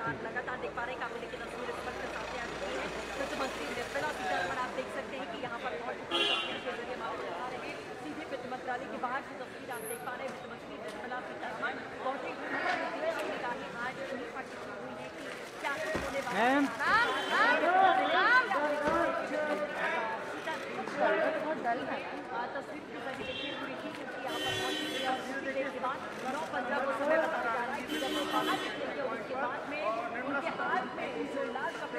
लगातार देख पा रहे हैं काबिल की तस्वीर इस वक्त सामने आ चुकी है। वित्त मंत्री निर्मला सीतारमण आप देख सकते हैं कि यहाँ पर बहुत तस्वीर के ज़रिए रहे हैं। सीधे वित्त मंत्रालय के बाहर की तस्वीर आप देख पा रहे हैं वित्त मंत्री निर्मला सीतारमण। ही निगाहें आज उन्हीं पर टिकी हुई है कि क्या कुछ होने वाला है। तस्वीर के ज़रिए देखिए पूरी की क्योंकि यहाँ पर के नौ पंद्रह को समय बताया जा रहा है कि